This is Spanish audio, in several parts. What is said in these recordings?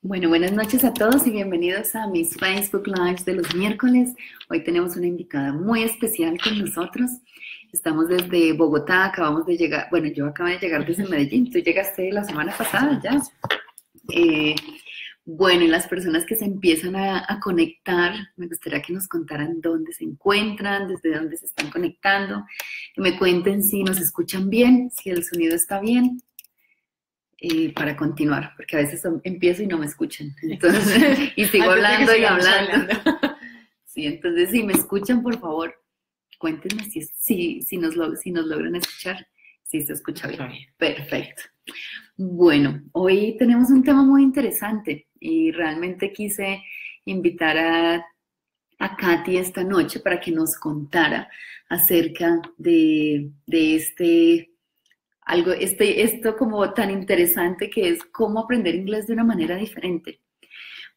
Bueno, buenas noches a todos y bienvenidos a mis Facebook Lives de los miércoles. Hoy tenemos una invitada muy especial con nosotros. Estamos desde Bogotá, acabamos de llegar, bueno, yo acabo de llegar desde Medellín, tú llegaste la semana pasada ya. Eh, bueno, y las personas que se empiezan a, conectar, me gustaría que nos contaran dónde se encuentran, desde dónde se están conectando, que me cuenten si nos escuchan bien, si el sonido está bien, eh, para continuar, porque a veces empiezo y no me escuchan, entonces, y sigo hablando y hablando. Sí, entonces si me escuchan, por favor, cuéntenme si, si, si, nos, si nos logran escuchar, si se escucha bien. Perfecto. Bueno, hoy tenemos un tema muy interesante y realmente quise invitar a, a Katy esta noche para que nos contara acerca de, de este algo, este, esto como tan interesante que es cómo aprender inglés de una manera diferente.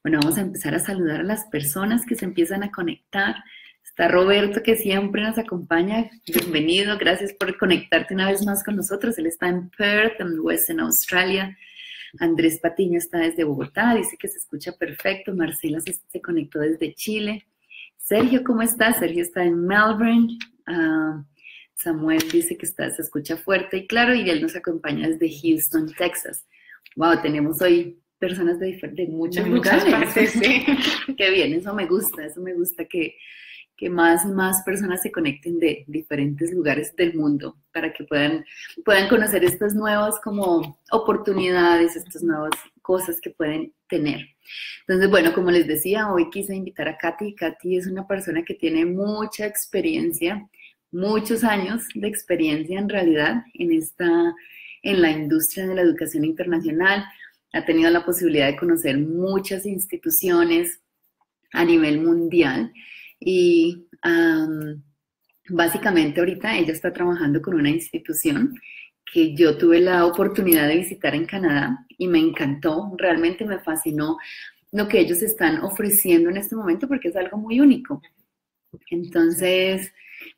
Bueno, vamos a empezar a saludar a las personas que se empiezan a conectar. Está Roberto que siempre nos acompaña. Bienvenido, gracias por conectarte una vez más con nosotros. Él está en Perth, en Western Australia. Andrés Patiño está desde Bogotá, dice que se escucha perfecto. Marcela se, conectó desde Chile. Sergio, ¿cómo estás? Sergio está en Melbourne. Ah, Samuel dice que está, se escucha fuerte y claro, y él nos acompaña desde Houston, Texas. Wow, tenemos hoy personas de, de muchos lugares. Partes, sí. Qué bien, eso me gusta, eso me gusta que, que más y más personas se conecten de diferentes lugares del mundo para que puedan, puedan conocer estas nuevas como oportunidades, estas nuevas cosas que pueden tener. Entonces, bueno, como les decía, hoy quise invitar a Katy. Katy es una persona que tiene mucha experiencia, muchos años de experiencia en realidad en esta en la industria de la educación internacional. Ha tenido la posibilidad de conocer muchas instituciones a nivel mundial y básicamente ahorita ella está trabajando con una institución que yo tuve la oportunidad de visitar en Canadá y me encantó, realmente me fascinó lo que ellos están ofreciendo en este momento porque es algo muy único. Entonces,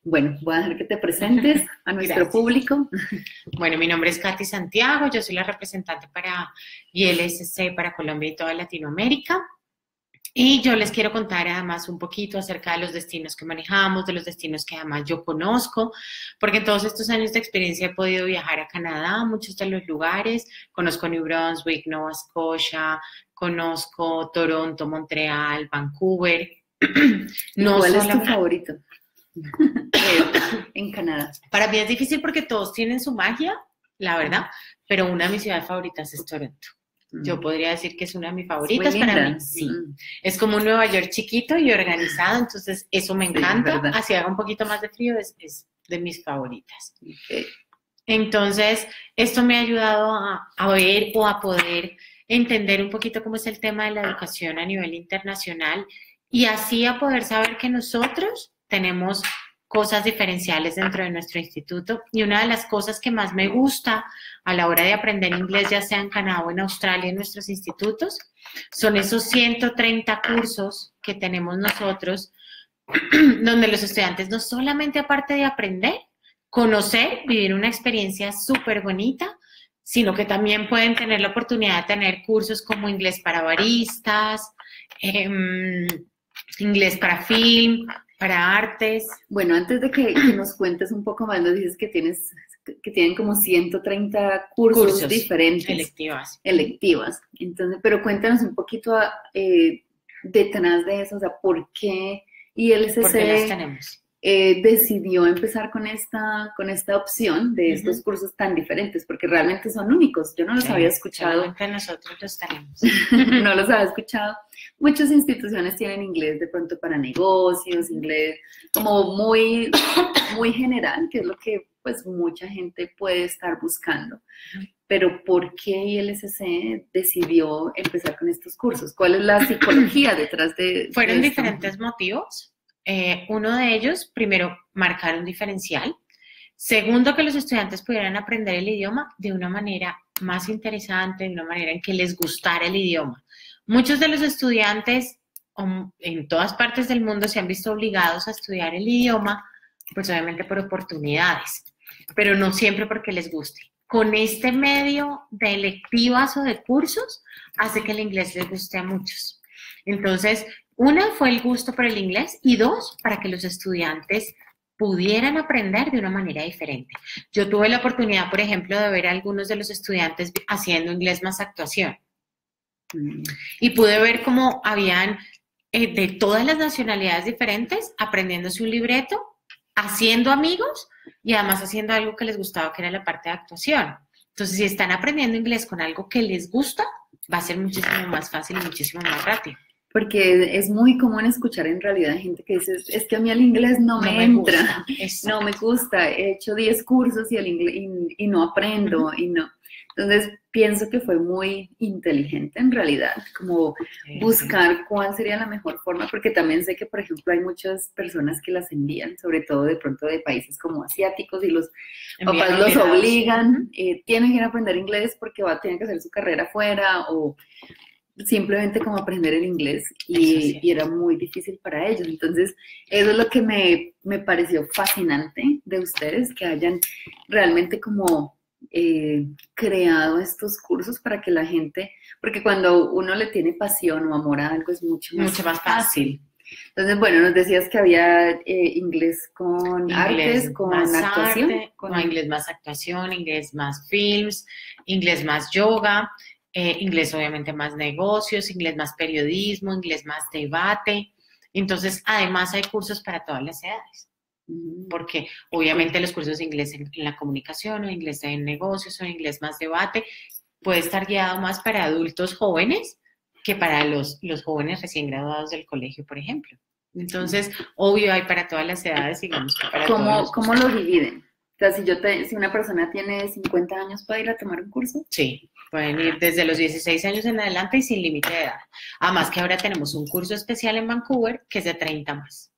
bueno, voy a dejar que te presentes a nuestro público. Bueno, mi nombre es Katy Santiago, yo soy la representante para ILSC para Colombia y toda Latinoamérica. Y yo les quiero contar además un poquito acerca de los destinos que manejamos, de los destinos que además yo conozco, porque en todos estos años de experiencia he podido viajar a Canadá, muchos de los lugares, conozco New Brunswick, Nova Scotia, conozco Toronto, Montreal, Vancouver. No ¿Cuál es tu favorito? En Canadá. Para mí es difícil porque todos tienen su magia, la verdad, pero una de mis ciudades favoritas es Toronto. Yo mm. podría decir que es una de mis favoritas para mí. Sí. Mm. Es como un Nueva York chiquito y organizado, entonces eso me encanta. Así haga un poquito más de frío, es, de mis favoritas. Entonces, esto me ha ayudado a, a, ver o a poder entender un poquito cómo es el tema de la educación a nivel internacional y así a poder saber que nosotros tenemos cosas diferenciales dentro de nuestro instituto y una de las cosas que más me gusta a la hora de aprender inglés, ya sea en Canadá o en Australia, en nuestros institutos, son esos 130 cursos que tenemos nosotros, donde los estudiantes no solamente aparte de aprender, conocer, vivir una experiencia súper bonita, sino que también pueden tener la oportunidad de tener cursos como inglés para baristas, em, inglés para film, para artes. Bueno, antes de que, nos cuentes un poco más, nos dices que tienes que tienen como 130 cursos, diferentes. Electivas. Electivas. Entonces, pero cuéntanos un poquito eh, detrás de eso, o sea, ¿por qué ILCC. Eh, decidió empezar con esta, con esta opción de estos cursos tan diferentes, porque realmente son únicos. Yo no los había escuchado. nosotros los tenemos. no los había escuchado. Muchas instituciones tienen inglés de pronto para negocios, inglés como muy, muy general, que es lo que pues mucha gente puede estar buscando. Pero ¿por qué ILSC decidió empezar con estos cursos? ¿Cuál es la psicología detrás de... Fueron diferentes motivos. Eh, uno de ellos, primero, marcar un diferencial. Segundo, que los estudiantes pudieran aprender el idioma de una manera más interesante, de una manera en que les gustara el idioma. Muchos de los estudiantes en todas partes del mundo se han visto obligados a estudiar el idioma, pues obviamente por oportunidades, pero no siempre porque les guste con este medio de electivas o de cursos hace que el inglés les guste a muchos. Entonces, una fue el gusto por el inglés y dos, para que los estudiantes pudieran aprender de una manera diferente. Yo tuve la oportunidad, por ejemplo, de ver a algunos de los estudiantes haciendo inglés más actuación. Y pude ver cómo habían eh, de todas las nacionalidades diferentes aprendiéndose un libreto, haciendo amigos y además haciendo algo que les gustaba, que era la parte de actuación. Entonces, si están aprendiendo inglés con algo que les gusta, va a ser muchísimo más fácil y muchísimo más rápido porque es muy común escuchar en realidad gente que dice, es que a mí el inglés no me, entra, no me gusta, he hecho 10 cursos y, el inglés, y, no aprendo, y no. Entonces, pienso que fue muy inteligente en realidad, como buscar cuál sería la mejor forma, porque también sé que, por ejemplo, hay muchas personas que las envían, sobre todo de pronto de países como asiáticos, y los papás los obligan, eh, tienen que ir a aprender inglés porque va, tienen que hacer su carrera afuera, o simplemente como aprender el inglés y, era muy difícil para ellos. Entonces, eso es lo que me, me pareció fascinante de ustedes, que hayan realmente como eh, creado estos cursos para que la gente, porque cuando uno le tiene pasión o amor a algo es mucho más, mucho más fácil. Entonces, bueno, nos decías que había eh, inglés con artes, con actuación. con inglés más actuación, inglés más films, inglés más yoga, eh, inglés obviamente más negocios, inglés más periodismo, inglés más debate. Entonces, además hay cursos para todas las edades. Porque obviamente los cursos de inglés en, la comunicación o inglés en negocios o inglés más debate puede estar guiado más para adultos jóvenes que para los, los jóvenes recién graduados del colegio, por ejemplo. Entonces, obvio, hay para todas las edades, digamos para ¿Cómo, ¿Cómo lo dividen? O sea, si, yo si una persona tiene 50 años, ¿puede ir a tomar un curso? Sí, pueden ir desde los 16 años en adelante y sin límite de edad. Además que ahora tenemos un curso especial en Vancouver que es de 30 más.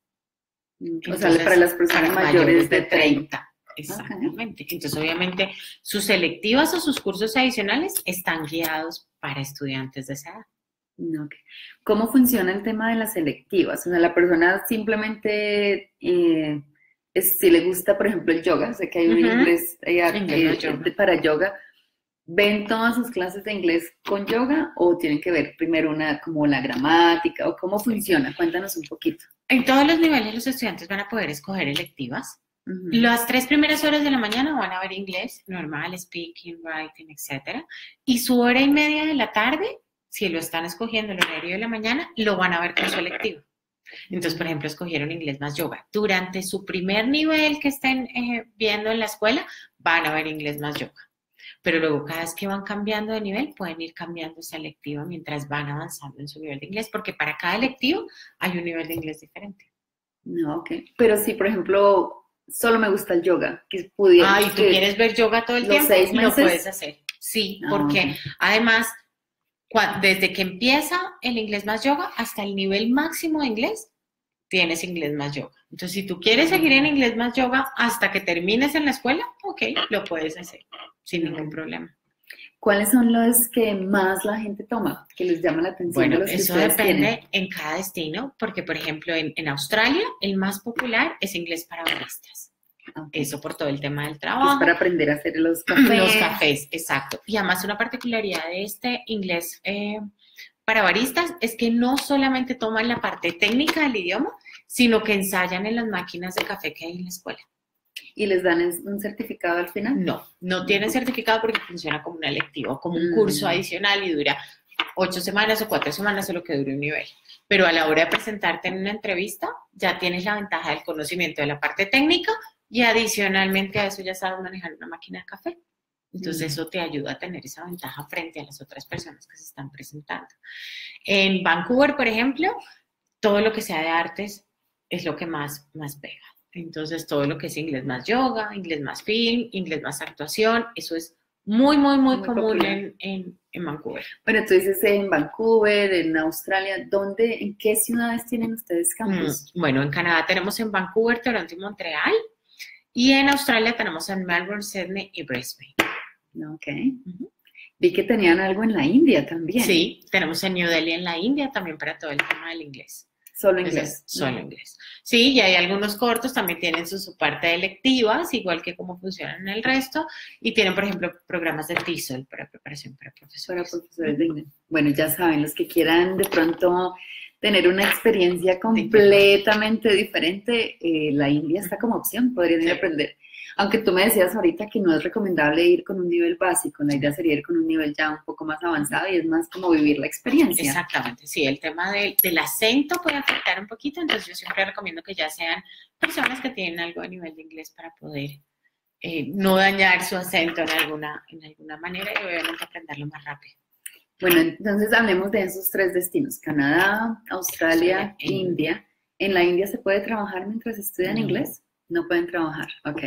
Mm, o sea, para las personas mayores, de 30. Exactamente. Entonces, obviamente, sus selectivas o sus cursos adicionales están guiados para estudiantes de esa edad. Mm, ¿Cómo funciona el tema de las selectivas? O sea, la persona simplemente eh, si le gusta, por ejemplo, el yoga, sé que hay un inglés, eh, para yoga, ¿ven todas sus clases de inglés con yoga o tienen que ver primero una como la gramática o cómo funciona? Cuéntanos un poquito. En todos los niveles los estudiantes van a poder escoger electivas. Las tres primeras horas de la mañana van a ver inglés, normal, speaking, writing, etc. Y su hora y media de la tarde, si lo están escogiendo el horario de la mañana, lo van a ver con su electiva. Entonces, por ejemplo, escogieron inglés más yoga. Durante su primer nivel que estén eh, viendo en la escuela, van a ver inglés más yoga. Pero luego, cada vez que van cambiando de nivel, pueden ir cambiando esa electiva mientras van avanzando en su nivel de inglés, porque para cada electivo hay un nivel de inglés diferente. No, ok. Pero si, por ejemplo, solo me gusta el yoga, que pudiera... Ah, ¿y tú quieres ver yoga todo el tiempo? Seis Lo puedes hacer. Sí, ah, porque además desde que empieza el inglés más yoga hasta el nivel máximo de inglés, tienes inglés más yoga. Entonces, si tú quieres seguir en inglés más yoga hasta que termines en la escuela, ok, lo puedes hacer sin ningún problema. ¿Cuáles son los que más la gente toma, que les llama la atención? Bueno, eso depende en cada destino, porque por ejemplo en, en, Australia el más popular es inglés para baristas. Eso por todo el tema del trabajo. Es para aprender a hacer los cafés. Los cafés, exacto. Y además una particularidad de este inglés eh, para baristas es que no solamente toman la parte técnica del idioma, sino que ensayan en las máquinas de café que hay en la escuela. ¿Y les dan un certificado al final? No, no tienen certificado porque funciona como un electivo, como un curso mm. adicional y dura ocho semanas o cuatro semanas o lo que dure un nivel. Pero a la hora de presentarte en una entrevista, ya tienes la ventaja del conocimiento de la parte técnica y adicionalmente a eso ya sabes manejar una máquina de café. Entonces eso te ayuda a tener esa ventaja frente a las otras personas que se están presentando. En Vancouver, por ejemplo, todo lo que sea de artes es lo que más, más pega. Entonces todo lo que es inglés más yoga, inglés más film, inglés más actuación, eso es muy, muy, muy, común en, en, Vancouver. Bueno, tú dices en Vancouver, en Australia, ¿dónde, en qué ciudades tienen ustedes campus? Mm, bueno, en Canadá tenemos en Vancouver, Toronto y Montreal. Y en Australia tenemos en Melbourne, Sydney y Brisbane. Ok. Vi que tenían algo en la India también. Sí, tenemos en New Delhi en la India también para todo el tema del inglés. Solo inglés. solo inglés. Sí, y hay algunos cortos, también tienen su, parte de electivas, igual que cómo funcionan en el resto, y tienen, por ejemplo, programas de TESOL para preparación para profesores. Para profesores de inglés. Bueno, ya saben, los que quieran de pronto tener una experiencia completamente diferente, eh, la India está como opción, podrían ir a aprender. Aunque tú me decías ahorita que no es recomendable ir con un nivel básico, la idea sería ir con un nivel ya un poco más avanzado y es más como vivir la experiencia. Exactamente, sí, el tema del acento puede afectar un poquito, entonces yo siempre recomiendo que ya sean personas que tienen algo a nivel de inglés para poder eh, no dañar su acento en alguna, en alguna manera y obviamente aprenderlo más rápido. Bueno, entonces hablemos de esos tres destinos, Canadá, Australia, India. ¿En la India se puede trabajar mientras estudian inglés? No pueden trabajar, ok.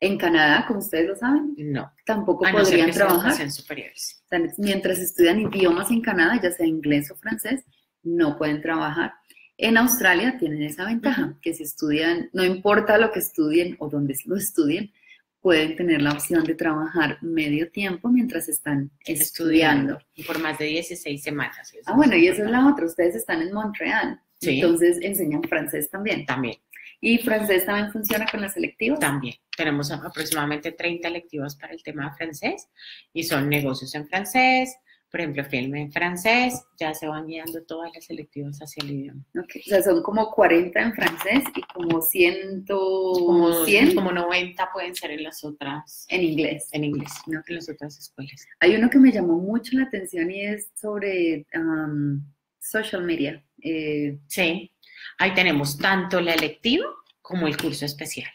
En Canadá, como ustedes lo saben, no. Tampoco podrían trabajar. Superiores. mientras estudian idiomas en Canadá, ya sea inglés o francés, no pueden trabajar. En Australia tienen esa ventaja, que si estudian, no importa lo que estudien o dónde lo estudien, pueden tener la opción de trabajar medio tiempo mientras están estudiando. Por más de 16 semanas. Ah, bueno, y esa es la otra. Ustedes están en Montreal. Entonces enseñan francés también. También. ¿Y francés también funciona con las selectivas? También. Tenemos aproximadamente 30 electivas para el tema de francés y son negocios en francés, por ejemplo, filme en francés, ya se van guiando todas las selectivas hacia el idioma. Okay. O sea, son como 40 en francés y como 100, como, 100. como 90 pueden ser en las otras. En inglés. En inglés, no en las otras escuelas. Hay uno que me llamó mucho la atención y es sobre um, social media. Eh, sí. Ahí tenemos tanto la electiva como el curso especial,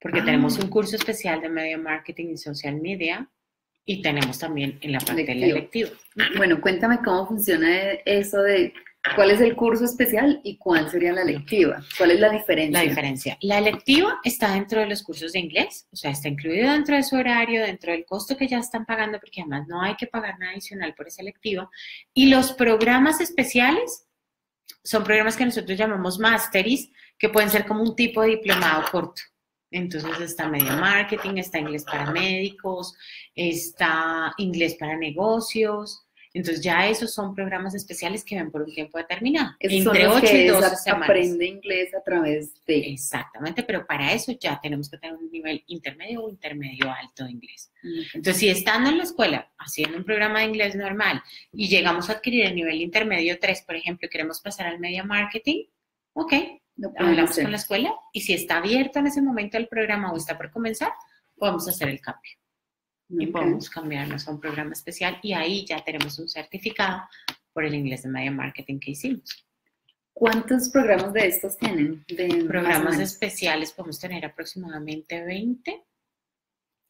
porque tenemos ah. un curso especial de media marketing y social media y tenemos también en la parte de la electiva. Bueno, cuéntame cómo funciona eso de cuál es el curso especial y cuál sería la electiva. ¿Cuál es la diferencia? La diferencia. La electiva está dentro de los cursos de inglés, o sea, está incluido dentro de su horario, dentro del costo que ya están pagando, porque además no hay que pagar nada adicional por esa electiva. Y los programas especiales son programas que nosotros llamamos masteries, que pueden ser como un tipo de diplomado corto. Entonces está medio marketing, está inglés para médicos, está inglés para negocios. Entonces ya esos son programas especiales que ven por un tiempo determinado. entre 8 y 12 semanas. Aprende inglés a través de... Exactamente, pero para eso ya tenemos que tener un nivel intermedio o intermedio alto de inglés. Entonces, si estando en la escuela haciendo un programa de inglés normal y llegamos a adquirir el nivel intermedio 3, por ejemplo, queremos pasar al media marketing, ok, hablamos con la escuela y si está abierto en ese momento el programa o está por comenzar, podemos hacer el cambio. Y podemos cambiarnos a un programa especial y ahí ya tenemos un certificado por el inglés de media marketing que hicimos. ¿Cuántos programas de estos tienen? De programas especiales podemos tener aproximadamente 20.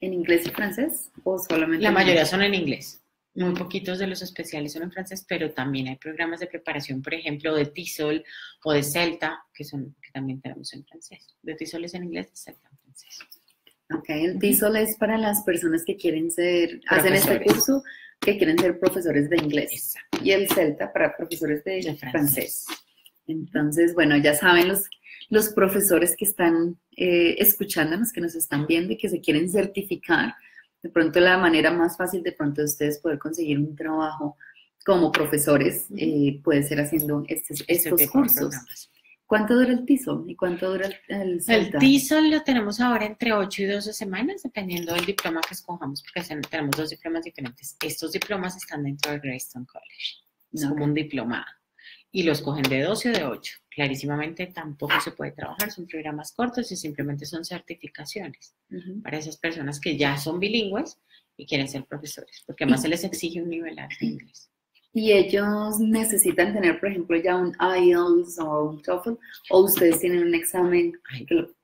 ¿En inglés y francés o solamente? La mayoría son en inglés. Muy poquitos de los especiales son en francés, pero también hay programas de preparación, por ejemplo, de TISOL o de CELTA, que, son, que también tenemos en francés. De TISOL es en inglés, de CELTA en francés. Ok, el TISOL es para las personas que quieren ser, hacen este curso, que quieren ser profesores de inglés. Y el CELTA para profesores de, francés. Entonces, bueno, ya saben los, los profesores que están eh, escuchándonos, que nos están viendo y que se quieren certificar de pronto la manera más fácil de pronto de ustedes poder conseguir un trabajo como profesores eh, puede ser haciendo estos, estos cursos. ¿Cuánto dura el TISOL y cuánto dura el CELTA? El TISOL lo tenemos ahora entre 8 y 12 semanas, dependiendo del diploma que escojamos, porque tenemos dos diplomas diferentes. Estos diplomas están dentro del Greystone College. Es como un diplomado. Y los cogen de 12 o de 8 clarísimamente tampoco se puede trabajar, son programas cortos y simplemente son certificaciones para esas personas que ya son bilingües y quieren ser profesores, porque además se les exige un nivel alto de inglés. ¿Y ellos necesitan tener, por ejemplo, ya un IELTS o un TOEFL? ¿O ustedes tienen un examen?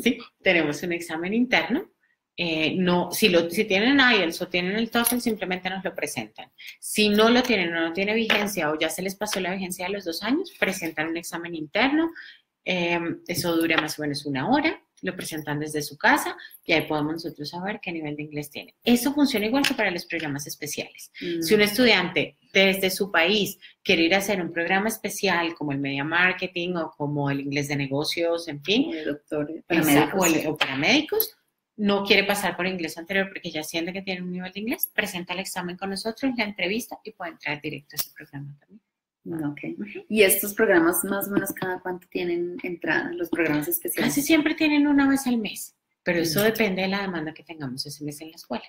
Sí, tenemos un examen interno eh, no, si, lo, si tienen IELTS o tienen el TOEFL, simplemente nos lo presentan. Si no lo tienen o no tiene vigencia o ya se les pasó la vigencia de los dos años, presentan un examen interno. Eh, eso dura más o menos una hora. Lo presentan desde su casa y ahí podemos nosotros saber qué nivel de inglés tiene. Eso funciona igual que para los programas especiales. Si un mm. estudiante desde su país quiere ir a hacer un programa especial como el media marketing o como el inglés de negocios, en fin, o para médicos no quiere pasar por inglés anterior porque ya siente que tiene un nivel de inglés, presenta el examen con nosotros, la entrevista y puede entrar directo a ese programa también. Ok. ¿Y estos programas más o menos cada cuánto tienen entrada, los programas especiales? Casi siempre tienen una vez al mes, pero eso depende de la demanda que tengamos ese mes en la escuela.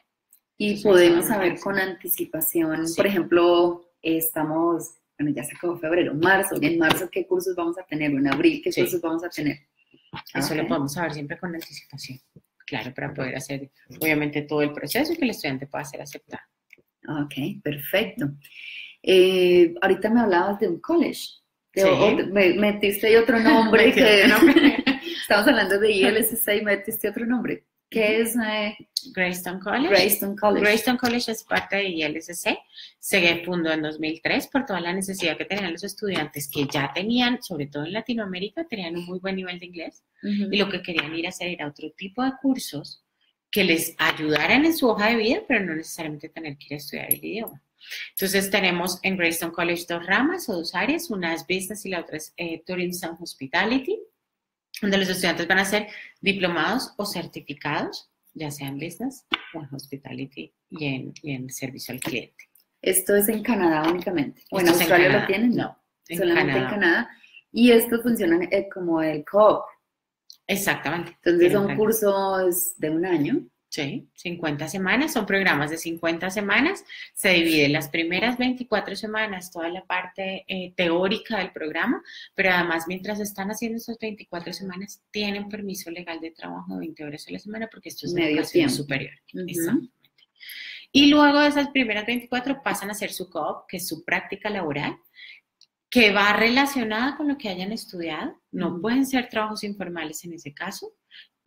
Y podemos saber con anticipación, por ejemplo, estamos, bueno, ya se acabó febrero, marzo, en marzo qué cursos vamos a tener, en abril qué cursos vamos a tener. Eso lo podemos saber siempre con anticipación, claro, para poder hacer obviamente todo el proceso y que el estudiante pueda ser aceptado. Ok, perfecto. Eh, ahorita me hablabas de un college. sí. me metiste ahí otro nombre que estamos hablando de ILSC y metiste otro nombre. ¿Qué es eh, Greystone College? Greystone College. Greystone College es parte de ILSC. Se fundó en 2003 por toda la necesidad que tenían los estudiantes que ya tenían, sobre todo en Latinoamérica, tenían un muy buen nivel de inglés y lo que querían ir a hacer era otro tipo de cursos que les ayudaran en su hoja de vida, pero no necesariamente tener que ir a estudiar el idioma. Entonces tenemos en Greystone College dos ramas o dos áreas, una es Business y la otra es eh, Tourism and Hospitality, donde los estudiantes van a ser diplomados o certificados, ya sea en Business o en Hospitality y en, servicio al cliente. Esto es en Canadá únicamente. ¿O en Australia lo tienen? No, en solamente Canadá. en Canadá. Y esto funciona eh, como el COP. Exactamente. Entonces son cursos de un año. Sí, 50 semanas, son programas de 50 semanas, se divide las primeras 24 semanas, toda la parte eh, teórica del programa, pero además mientras están haciendo esas 24 semanas, tienen permiso legal de trabajo de 20 horas a la semana porque esto es medio tiempo superior. Exactamente. Y luego de esas primeras 24 pasan a hacer su COP, que es su práctica laboral, que va relacionada con lo que hayan estudiado. No pueden ser trabajos informales en ese caso.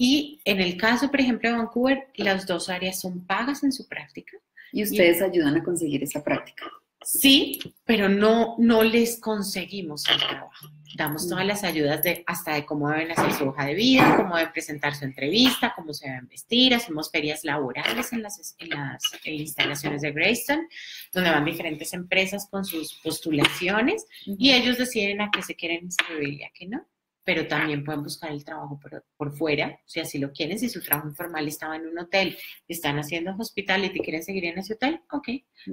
Y en el caso, por ejemplo, de Vancouver, las dos áreas son pagas en su práctica. Y ustedes ayudan a conseguir esa práctica. Sí, pero no, no les conseguimos el trabajo. Damos todas las ayudas de hasta de cómo deben hacer su hoja de vida, cómo deben presentar su entrevista, cómo se deben vestir. Hacemos ferias laborales en las, en las instalaciones de Greystone, donde van diferentes empresas con sus postulaciones y ellos deciden a qué se quieren inscribir y a qué no pero también pueden buscar el trabajo por, fuera, si así lo quieren, si su trabajo informal estaba en un hotel, están haciendo hospitality y quieren seguir en ese hotel, ok.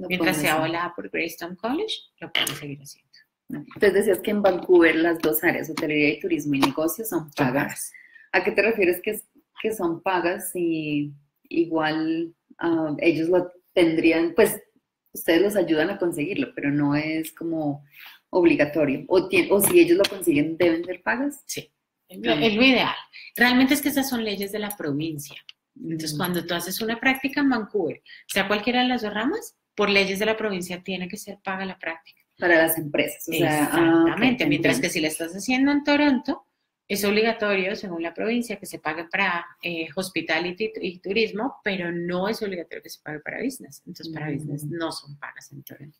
Mientras sea avalada por Greystone College, lo pueden seguir haciendo. Entonces decías que en Vancouver las dos áreas, hotelería y turismo y negocios, son pagas. ¿A qué te refieres que, que son pagas y igual ah, ellos lo tendrían, pues ustedes los ayudan a conseguirlo, pero no es como obligatorio? O, o si ellos lo consiguen, ¿deben ser pagas? Sí, es lo, ideal. Realmente es que esas son leyes de la provincia. Entonces, cuando tú haces una práctica en Vancouver, sea cualquiera de las dos ramas, por leyes de la provincia tiene que ser paga la práctica. Para las empresas. O sea, ah, Exactamente. Mientras que si la estás haciendo en Toronto, es obligatorio, según la provincia, que se pague para eh, hospitality y turismo, pero no es obligatorio que se pague para business. Entonces, para business mm. no son pagas en Toronto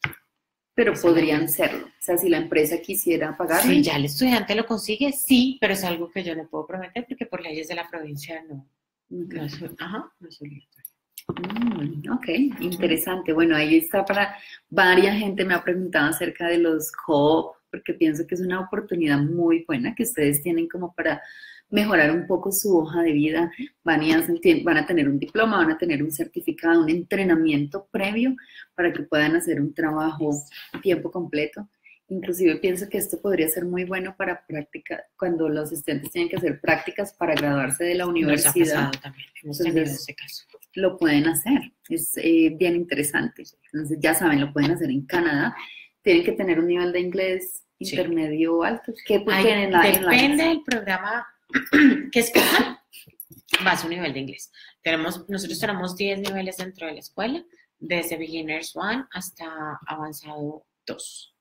pero podrían serlo. O sea, si la empresa quisiera pagar. Si ya el estudiante lo consigue, sí, pero es algo que yo no puedo prometer porque por leyes de la provincia no, no es, ajá, no es obligatorio. Mm, ok, interesante. Bueno, ahí está para varias gente me ha preguntado acerca de los co porque pienso que es una oportunidad muy buena que ustedes tienen como para mejorar un poco su hoja de vida, van a, van a tener un diploma, van a tener un certificado, un entrenamiento previo para que puedan hacer un trabajo a tiempo completo. Inclusive pienso que esto podría ser muy bueno para práctica, cuando los estudiantes tienen que hacer prácticas para graduarse de la universidad. también, hemos tenido ese caso. Lo pueden hacer, es eh, bien interesante. Entonces ya saben, lo pueden hacer en Canadá. Tienen que tener un nivel de inglés intermedio alto. ¿Qué tienen Depende del programa que escojan, va a su nivel de inglés. Tenemos, nosotros tenemos 10 niveles dentro de la escuela, desde Beginners 1 hasta Avanzado 2.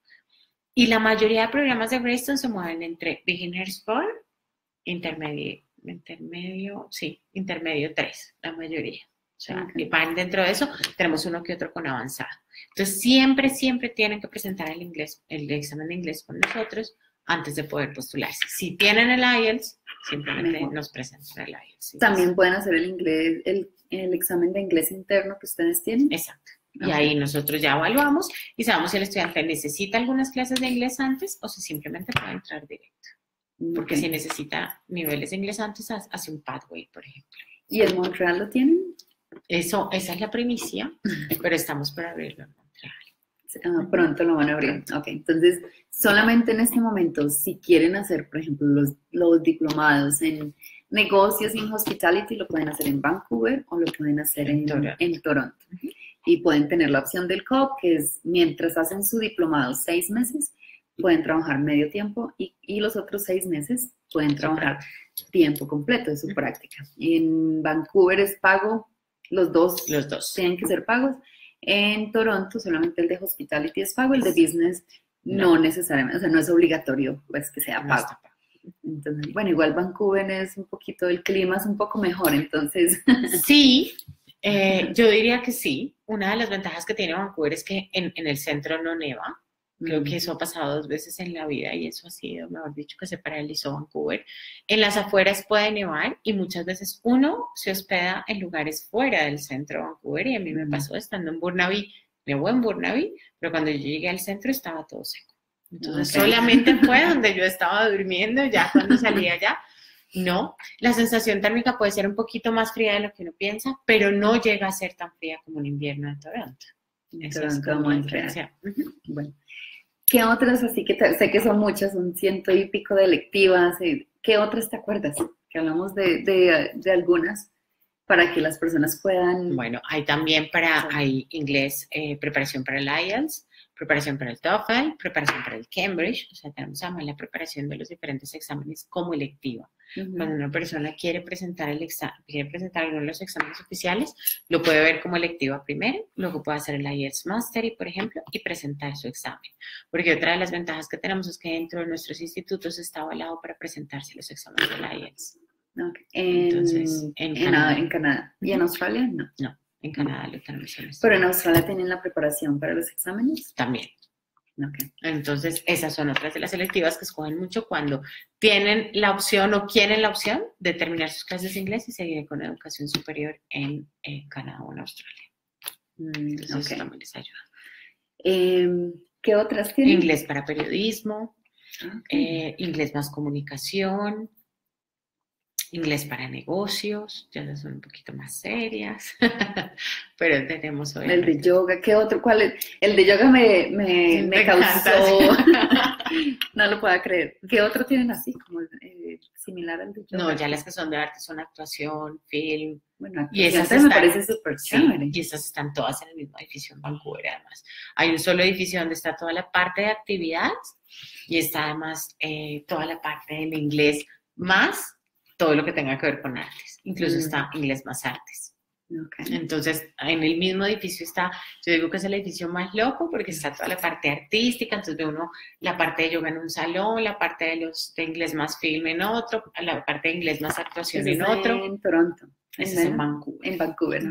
Y la mayoría de programas de Greystone se mueven entre Beginners 4, intermedio, intermedio, sí, intermedio 3, la mayoría. O sea, van dentro de eso, tenemos uno que otro con avanzado. Entonces, siempre, siempre tienen que presentar el inglés, el examen de inglés con nosotros antes de poder postularse. Si tienen el IELTS, simplemente nos presentan el IELTS. También pueden hacer el inglés, el, examen de inglés interno que ustedes tienen. Exacto. Y ahí nosotros ya evaluamos y sabemos si el estudiante necesita algunas clases de inglés antes o si simplemente puede entrar directo. Porque si necesita niveles de inglés antes, hace un pathway, por ejemplo. ¿Y el Montreal lo tienen? Eso, esa es la primicia, pero estamos por abrirlo Ah, pronto lo van a abrir. Ok, entonces solamente en este momento, si quieren hacer, por ejemplo, los, los diplomados en negocios y en hospitality, lo pueden hacer en Vancouver o lo pueden hacer en, en Toronto. Y pueden tener la opción del COP, que es mientras hacen su diplomado seis meses, pueden trabajar medio tiempo y, y los otros seis meses pueden trabajar tiempo completo de su práctica. En Vancouver es pago, los dos, los dos tienen que ser pagos. En Toronto solamente el de hospitality es pago, el de business no, necesariamente, o sea, no es obligatorio pues que sea pago. Entonces, bueno, igual Vancouver es un poquito, el clima es un poco mejor, entonces. Sí, eh, yo diría que sí. Una de las ventajas que tiene Vancouver es que en, en el centro no neva. Creo que eso ha pasado dos veces en la vida y eso ha sido, mejor dicho, que se paralizó Vancouver. En las afueras puede nevar y muchas veces uno se hospeda en lugares fuera del centro de Vancouver y a mí me pasó estando en Burnaby, nevó en Burnaby, pero cuando yo llegué al centro estaba todo seco. Entonces solamente fue donde yo estaba durmiendo, ya cuando salía allá. No, la sensación térmica puede ser un poquito más fría de lo que uno piensa, pero no llega a ser tan fría como un invierno en Toronto. Eso es como Bueno. ¿Qué otras, así que sé que son muchas, un ciento y pico de electivas, eh, ¿qué otras te acuerdas? Que hablamos de, de, de algunas para que las personas puedan... Bueno, hay también para, hay inglés, eh, preparación para el IELTS, preparación para el TOEFL, preparación para el Cambridge, o sea, tenemos además la preparación de los diferentes exámenes como electiva. Cuando una persona quiere presentar el quiere presentar uno de los exámenes oficiales, lo puede ver como electiva primero, luego puede hacer el IELTS Mastery, por ejemplo, y presentar su examen. Porque otra de las ventajas que tenemos es que dentro de nuestros institutos está avalado para presentarse los exámenes del IELTS. Entonces, en, Canadá. en Canadá. ¿Y en Australia? No. No, en Canadá lo. Pero en Australia tienen la preparación para los exámenes. También. Entonces, esas son otras de las selectivas que escogen mucho cuando tienen la opción o quieren la opción de terminar sus clases de inglés y seguir con educación superior en eh, Canadá o en Australia. Mm, eso también les ayuda. Em, ¿Qué otras tienen? Inglés para periodismo, eh, inglés más comunicación, inglés para negocios, ya son un poquito más serias, pero tenemos hoy. El de yoga, ¿qué otro? ¿Cuál es? El de yoga me, me, me causó, no lo puedo creer. ¿Qué otro tienen así, como eh, similar al de yoga? No, ya las que son de arte son actuación, film. Bueno, y esas me parece súper chévere. y esas están todas en el mismo edificio en Vancouver, además. Hay un solo edificio donde está toda la parte de actividades y está además eh, toda la parte del inglés más todo lo que tenga que ver con artes. Incluso mm. está inglés más artes. Entonces, en el mismo edificio está, yo digo que es el edificio más loco porque está toda la parte artística, entonces ve uno la parte de yoga en un salón, la parte de los de inglés más film en otro, la parte de inglés más actuación en otro. En Toronto. Ese es en Vancouver. En Vancouver.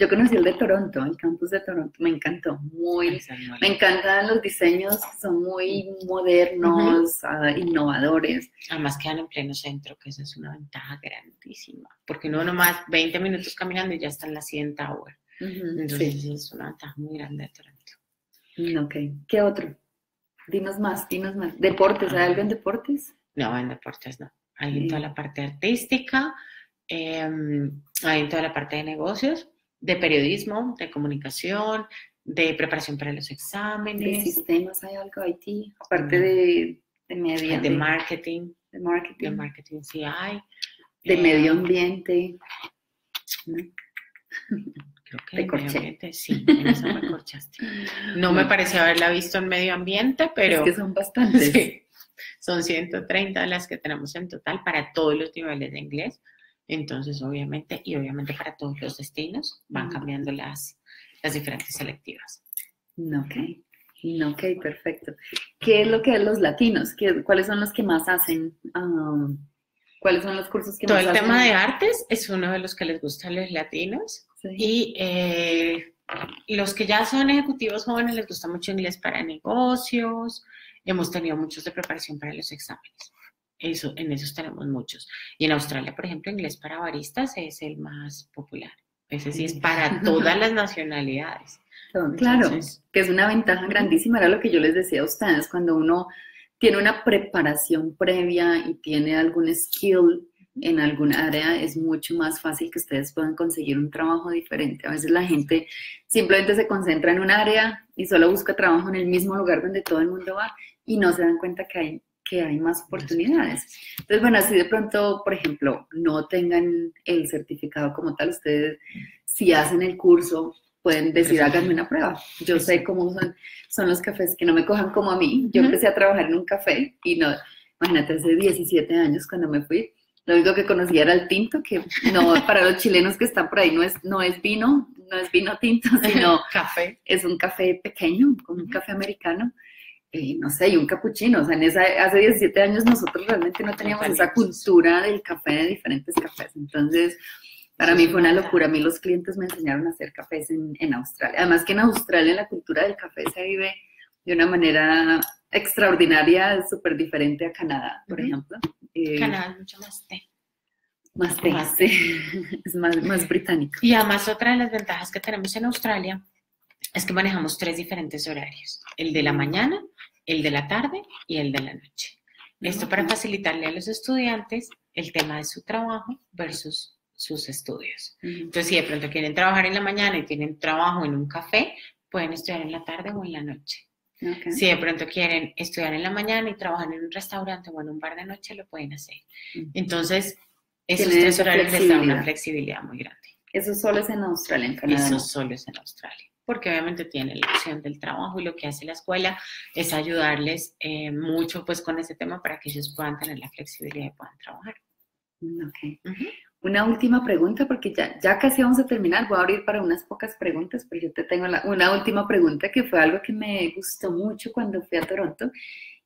Yo conocí el de Toronto, el campus de Toronto, me encantó, muy, me encantan los diseños, son muy modernos, ah, innovadores. Además quedan en pleno centro, que eso es una ventaja grandísima, porque no nomás 20 minutos caminando y ya está en la siguiente hora. Entonces es una ventaja muy grande de Toronto. Mm, ok, ¿qué otro? Dinos más, dinos más. ¿Deportes? ¿Hay algo en deportes? No, en deportes no. Hay en toda la parte artística, em, hay en toda la parte de negocios, de periodismo, de comunicación, de preparación para los exámenes. ¿De sistemas hay algo IT? Aparte de, de media. De, marketing. De marketing. De marketing sí hay. De medio eh, ambiente. Creo que de medio ambiente, sí, en eso me corchaste. No me pareció haberla visto en medio ambiente, pero... Es que son bastantes. Sí, son 130 las que tenemos en total para todos los niveles de inglés. Entonces, obviamente, y obviamente para todos los destinos van cambiando las, las diferentes selectivas. Ok, ok, perfecto. ¿Qué es lo que los latinos? ¿Qué, ¿Cuáles son los que más hacen? Um, ¿Cuáles son los cursos que Todo más hacen? Todo el tema de artes es uno de los que les gusta a los latinos. Y eh, los que ya son ejecutivos jóvenes les gusta mucho inglés para negocios. Hemos tenido muchos de preparación para los exámenes. Eso, en esos tenemos muchos. Y en Australia, por ejemplo, inglés para baristas es el más popular. Ese sí es para todas las nacionalidades. claro, que es una ventaja grandísima, era lo que yo les decía a ustedes, cuando uno tiene una preparación previa y tiene algún skill en alguna área es mucho más fácil que ustedes puedan conseguir un trabajo diferente. A veces la gente simplemente se concentra en un área y solo busca trabajo en el mismo lugar donde todo el mundo va y no se dan cuenta que hay, que hay más oportunidades. Entonces, bueno, así de pronto, por ejemplo, no tengan el certificado como tal, ustedes si hacen el curso pueden decir, háganme una prueba. Yo sé cómo son, son los cafés, que no me cojan como a mí. Yo empecé a trabajar en un café y no, imagínate, hace 17 años cuando me fui, lo único que conocía era el tinto, que no, para los chilenos que están por ahí no es, no es vino, no es vino tinto, sino café. Es un café pequeño, como un café americano. Eh, no sé, y un capuchino. O sea, en esa, hace 17 años nosotros realmente no teníamos esa cultura del café de diferentes cafés. Entonces, para mí fue una locura. A mí los clientes me enseñaron a hacer cafés en, en Australia. Además que en Australia la cultura del café se vive de una manera extraordinaria, súper diferente a Canadá, por ejemplo. Eh, Canadá es mucho más té. Más té, sí. es más, más británico. Y además otra de las ventajas que tenemos en Australia es que manejamos tres diferentes horarios, el de la mañana, el de la tarde y el de la noche. Esto para facilitarle a los estudiantes el tema de su trabajo versus sus estudios. Entonces, si de pronto quieren trabajar en la mañana y tienen trabajo en un café, pueden estudiar en la tarde o en la noche. Si de pronto quieren estudiar en la mañana y trabajar en un restaurante o en un bar de noche, lo pueden hacer. Entonces, esos tres horarios les dan una flexibilidad muy grande. Eso solo es en Australia, en Canadá. Eso solo es en Australia, porque obviamente tienen la opción del trabajo y lo que hace la escuela es ayudarles eh, mucho pues con ese tema para que ellos puedan tener la flexibilidad y puedan trabajar. Ok. Una última pregunta, porque ya, ya casi vamos a terminar. Voy a abrir para unas pocas preguntas, pero yo te tengo una última pregunta que fue algo que me gustó mucho cuando fui a Toronto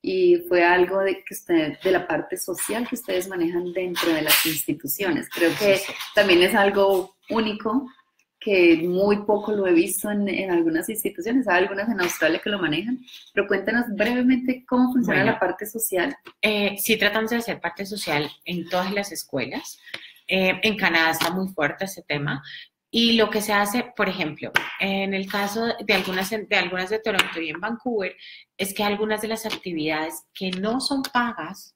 y fue algo de, que usted, de la parte social que ustedes manejan dentro de las instituciones. Creo que también es algo único que muy poco lo he visto en, en, algunas instituciones, hay algunas en Australia que lo manejan, pero cuéntanos brevemente cómo funciona la parte social. Eh, sí, tratamos de hacer parte social en todas las escuelas. Eh, en Canadá está muy fuerte ese tema. Y lo que se hace, por ejemplo, en el caso de algunas, de algunas de Toronto y en Vancouver, es que algunas de las actividades que no son pagas,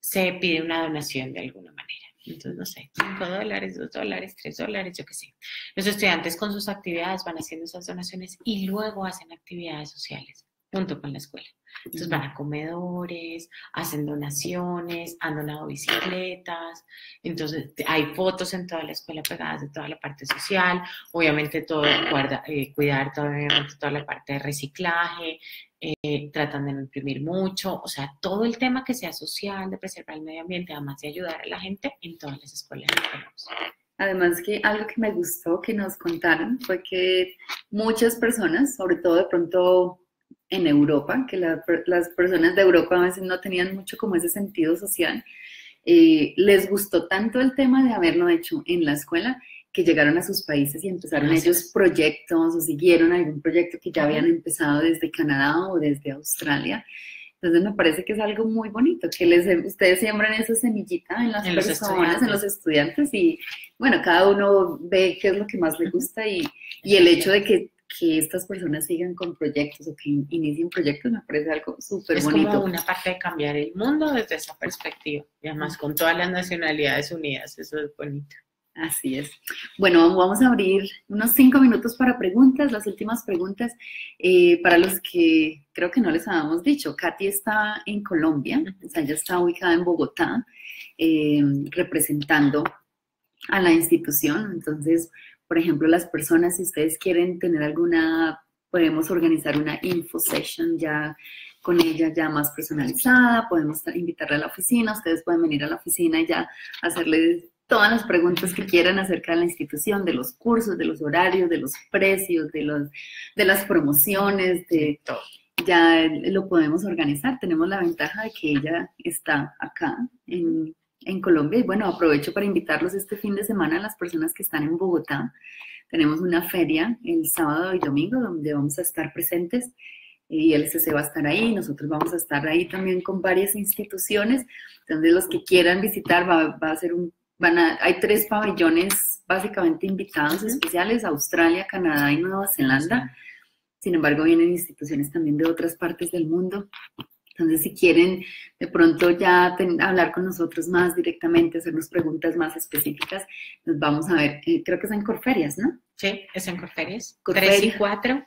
se pide una donación de alguna manera. Entonces, no sé, 5 dólares, 2 dólares, 3 dólares, yo qué sé. Los estudiantes con sus actividades van haciendo esas donaciones y luego hacen actividades sociales junto con la escuela. Entonces van a comedores, hacen donaciones, han donado bicicletas, entonces hay fotos en toda la escuela pegadas de toda la parte social, obviamente todo eh, cuidar toda la parte de reciclaje, eh, tratan de no imprimir mucho, o sea, todo el tema que sea social, de preservar el medio ambiente, además de ayudar a la gente en todas las escuelas que tenemos. Además que algo que me gustó que nos contaron fue que muchas personas, sobre todo de pronto en Europa, que las personas de Europa a veces no tenían mucho como ese sentido social. Eh, les gustó tanto el tema de haberlo hecho en la escuela que llegaron a sus países y empezaron ellos proyectos o siguieron algún proyecto que ya habían empezado desde Canadá o desde Australia. Entonces me parece que es algo muy bonito, que les, ustedes siembran esa semillita en las personas, en los estudiantes y bueno, cada uno ve qué es lo que más le gusta y, y el hecho de que que estas personas sigan con proyectos o que inicien proyectos me parece algo súper bonito. Es como una parte de cambiar el mundo desde esa perspectiva, y además con todas las nacionalidades unidas, eso es bonito. Así es. Bueno, vamos a abrir unos cinco minutos para preguntas, las últimas preguntas. Eh, para los que creo que no les habíamos dicho, Katy está en Colombia, o sea, ella está ubicada en Bogotá, eh, representando a la institución. Entonces, por ejemplo, las personas, si ustedes quieren tener alguna, podemos organizar una info session ya con ella ya más personalizada, podemos invitarla a la oficina, ustedes pueden venir a la oficina y ya hacerle todas las preguntas que quieran acerca de la institución, de los cursos, de los horarios, de los precios, de, los, de las promociones, de todo. Ya lo podemos organizar. Tenemos la ventaja de que ella está acá en en Colombia. Y bueno, aprovecho para invitarlos este fin de semana a las personas que están en Bogotá. Tenemos una feria el sábado y domingo donde vamos a estar presentes y el SC va a estar ahí, nosotros vamos a estar ahí también con varias instituciones, entonces los que quieran visitar va, a ser un, van a, hay tres pabellones básicamente invitados especiales, Australia, Canadá y Nueva Zelanda, sin embargo vienen instituciones también de otras partes del mundo Entonces, si quieren de pronto ya hablar con nosotros más directamente, hacernos preguntas más específicas, nos vamos a ver, eh, creo que es en Corferias, ¿no? Sí, es en Corferias. Corferias. 3 y 4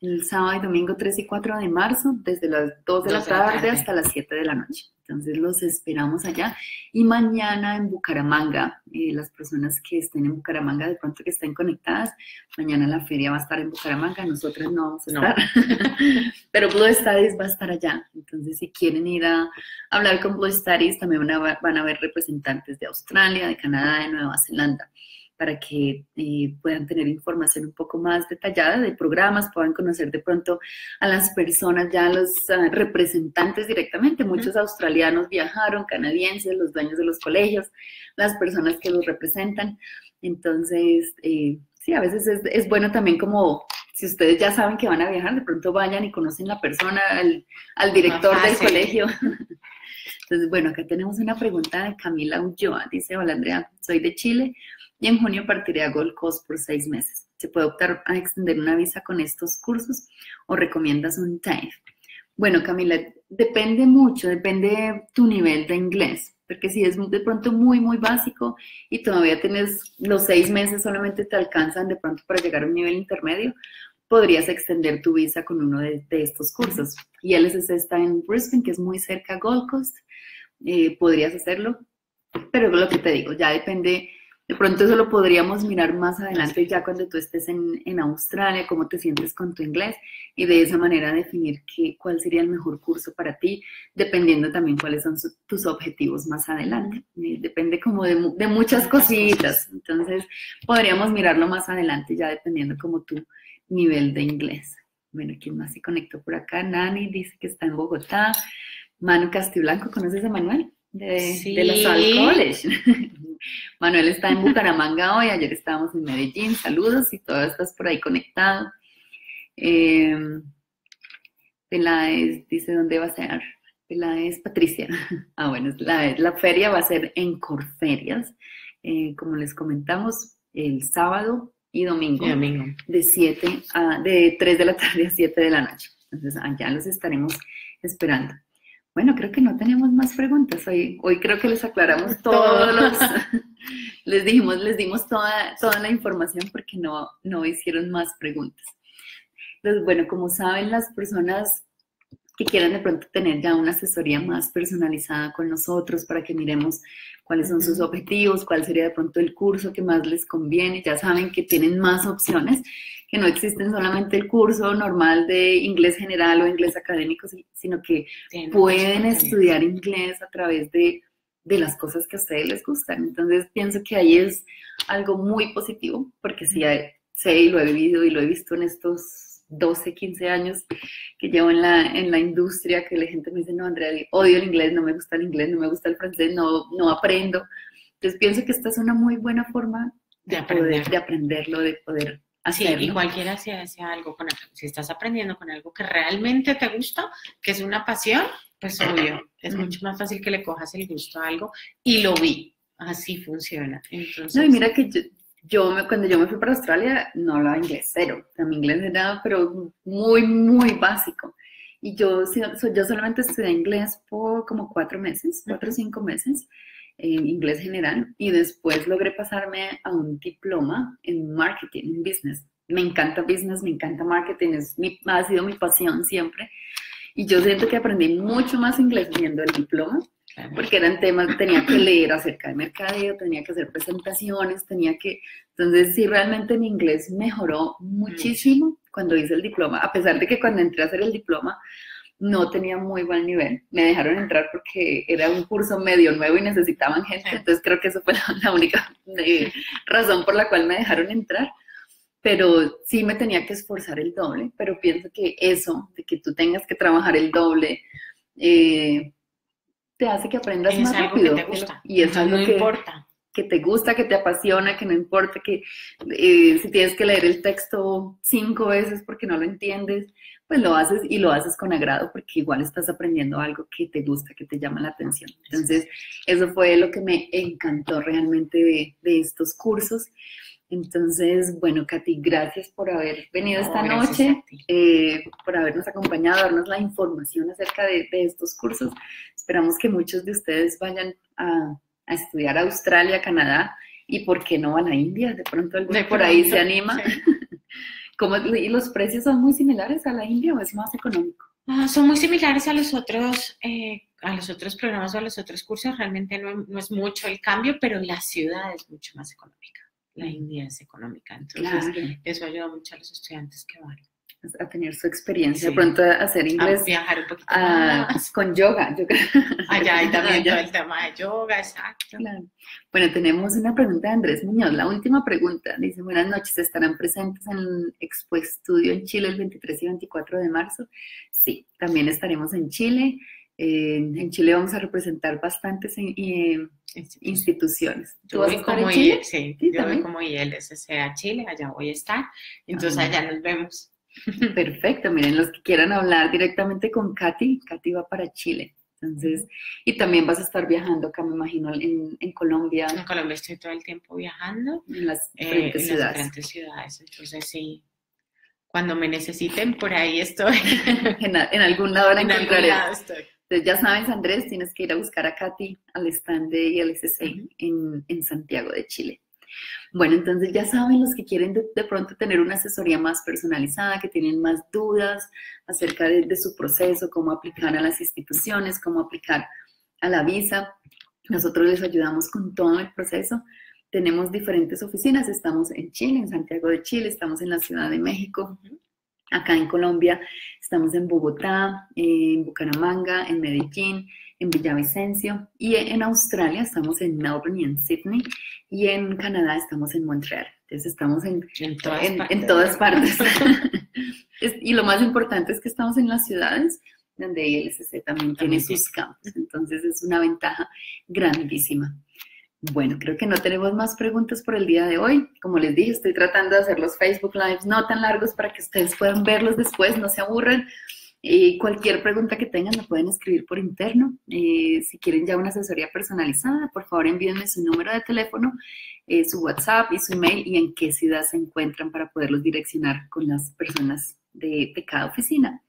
el sábado y domingo 3 y 4 de marzo, desde las 2 de la tarde, hasta las 7 de la noche. Entonces los esperamos allá. Y mañana en Bucaramanga, eh, las personas que estén en Bucaramanga, de pronto que estén conectadas, mañana la feria va a estar en Bucaramanga, nosotras no vamos a estar, pero Blue Studies va a estar allá. Entonces si quieren ir a hablar con Blue Studies, también van a, van a ver representantes de Australia, de Canadá, de Nueva Zelanda para que eh, puedan tener información un poco más detallada de programas, puedan conocer de pronto a las personas, ya a los ah, representantes directamente. Muchos australianos viajaron, canadienses, los dueños de los colegios, las personas que los representan. Entonces, eh, sí, a veces es, es, bueno también como, si ustedes ya saben que van a viajar, de pronto vayan y conocen la persona, al, al director del colegio. Entonces, bueno, acá tenemos una pregunta de Camila Ulloa. Dice, hola Andrea, soy de Chile y en junio partiré a Gold Coast por seis meses. ¿Se puede optar a extender una visa con estos cursos o recomiendas un TAFE? Bueno, Camila, depende mucho, depende tu nivel de inglés, porque si es de pronto muy, muy básico y todavía tienes los seis meses solamente te alcanzan de pronto para llegar a un nivel intermedio, podrías extender tu visa con uno de, estos cursos. Y LSS está en Brisbane, que es muy cerca a Gold Coast, eh, podrías hacerlo, pero lo que te digo, ya depende de pronto eso lo podríamos mirar más adelante ya cuando tú estés en, Australia, cómo te sientes con tu inglés y de esa manera definir qué, cuál sería el mejor curso para ti, dependiendo también cuáles son tus objetivos más adelante. Depende como de, muchas cositas. Entonces podríamos mirarlo más adelante ya dependiendo como tu nivel de inglés. Bueno, ¿quién más se conectó por acá? Nani dice que está en Bogotá. Manu Castiblanco, ¿conoces a Manuel? De, de los College. Manuel está en Bucaramanga hoy, ayer estábamos en Medellín, saludos y todo estás por ahí conectado. Eh, dice dónde va a ser. Peláez Patricia. Ah, bueno, la, la feria va a ser en Corferias, eh, como les comentamos, el sábado y domingo, de 7 a, de 3 de la tarde a 7 de la noche. Entonces, allá los estaremos esperando. Bueno, creo que no tenemos más preguntas. Hoy, hoy creo que les aclaramos todos los, les dijimos, les dimos toda, toda la información porque no, no hicieron más preguntas. Entonces, bueno, como saben, las personas que quieran de pronto tener ya una asesoría más personalizada con nosotros para que miremos cuáles son sus objetivos, cuál sería de pronto el curso que más les conviene. Ya saben que tienen más opciones que no existen solamente el curso normal de inglés general o inglés académico, sino que pueden estudiar inglés a través de, de, las cosas que a ustedes les gustan. Entonces pienso que ahí es algo muy positivo, porque sí sé y lo he vivido y lo he visto en estos 12, 15 años que llevo en la, en la industria, que la gente me dice, no, Andrea, odio el inglés, no me gusta el inglés, no me gusta el francés, no, no aprendo. Entonces pienso que esta es una muy buena forma de, poder, de aprenderlo, de poder Así, y cualquiera si hace algo con si estás aprendiendo con algo que realmente te gusta, que es una pasión, pues obvio, es mucho más fácil que le cojas el gusto a algo y lo vi. Así funciona. Entonces, no, y mira que yo, me, cuando yo me fui para Australia no hablaba inglés cero. mi inglés era pero muy, muy básico. Y yo, yo solamente estudié inglés por como cuatro meses, cuatro o cinco meses en inglés general y después logré pasarme a un diploma en marketing, en business. Me encanta business, me encanta marketing, es mi, ha sido mi pasión siempre. Y yo siento que aprendí mucho más inglés viendo el diploma, porque eran temas, tenía que leer acerca de mercadeo, tenía que hacer presentaciones, tenía que... Entonces, sí, realmente mi inglés mejoró muchísimo cuando hice el diploma, a pesar de que cuando entré a hacer el diploma, no tenía muy buen nivel. Me dejaron entrar porque era un curso medio nuevo y necesitaban gente, entonces creo que esa fue la, única eh, razón por la cual me dejaron entrar. Pero sí me tenía que esforzar el doble, pero pienso que eso, de que tú tengas que trabajar el doble, eh, te hace que aprendas más rápido. Y es algo que, importa. que te gusta, que te apasiona, que no importa que eh, si tienes que leer el texto cinco veces porque no lo entiendes, pues lo haces y lo haces con agrado porque igual estás aprendiendo algo que te gusta, que te llama la atención. Entonces, eso fue lo que me encantó realmente de, estos cursos. Entonces, bueno, Katy, gracias por haber venido esta noche, eh, por habernos acompañado, darnos la información acerca de, estos cursos. Esperamos que muchos de ustedes vayan a, estudiar a Australia, Canadá y por qué no a la India. De pronto alguno por ahí se anima. ¿Y los precios son muy similares a la India o es más económico? Ah, son muy similares a los otros. Eh, a los otros programas o a los otros cursos realmente no, no es mucho el cambio, pero la ciudad es mucho más económica la India es económica. Entonces, eso ayuda mucho a los estudiantes que van. A tener su experiencia, de pronto a hacer inglés. A viajar un poquito más. Con yoga. Allá hay también todo el tema de yoga, exacto. Bueno, tenemos una pregunta de Andrés Muñoz. La última pregunta. Dice, buenas noches, ¿estarán presentes en Expo Estudio en Chile el 23 y 24 de marzo? Sí, también estaremos en Chile en Chile vamos a representar bastantes instituciones. Yo voy como Chile? Sí, yo voy como ILSC a Chile, allá voy a estar, entonces ah, allá nos vemos. Perfecto, miren, los que quieran hablar directamente con Katy, Katy va para Chile. Entonces, y también vas a estar viajando acá, me imagino, en, en Colombia. En Colombia estoy todo el tiempo viajando. En las eh, diferentes ciudades. Las diferentes ciudades, entonces sí, cuando me necesiten, por ahí estoy. en, en, algún lado la encontraré. estoy. Entonces ya sabes, Andrés, tienes que ir a buscar a Katy al stand de ILCC en, en, Santiago de Chile. Bueno, entonces ya saben los que quieren de, pronto tener una asesoría más personalizada, que tienen más dudas acerca de, de, su proceso, cómo aplicar a las instituciones, cómo aplicar a la visa. Nosotros les ayudamos con todo el proceso. Tenemos diferentes oficinas, estamos en Chile, en Santiago de Chile, estamos en la Ciudad de México, Acá en Colombia estamos en Bogotá, en Bucaramanga, en Medellín, en Villavicencio y en Australia estamos en Melbourne y en Sydney y en Canadá estamos en Montreal. Entonces estamos en, en todas partes. y lo más importante es que estamos en las ciudades donde ILCC también tiene sus campos. Entonces es una ventaja grandísima. Bueno, creo que no tenemos más preguntas por el día de hoy. Como les dije, estoy tratando de hacer los Facebook Lives no tan largos para que ustedes puedan verlos después, no se aburran. Eh, cualquier pregunta que tengan me pueden escribir por interno. Eh, si quieren ya una asesoría personalizada, por favor envíenme su número de teléfono, eh, su WhatsApp y su email y en qué ciudad se encuentran para poderlos direccionar con las personas de, de cada oficina.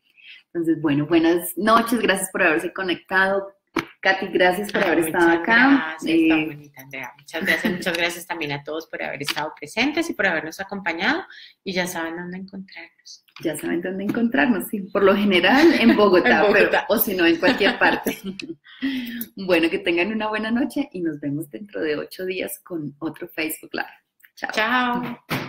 Entonces, bueno, buenas noches, gracias por haberse conectado. Katy, gracias por haber estado acá. Gracias, eh, Muchas gracias, muchas gracias también a todos por haber estado presentes y por habernos acompañado. Y ya saben dónde encontrarnos. Ya saben dónde encontrarnos, sí. Por lo general en Bogotá, o si no, en cualquier parte. bueno, que tengan una buena noche y nos vemos dentro de ocho días con otro Facebook Live. Chao. Chao.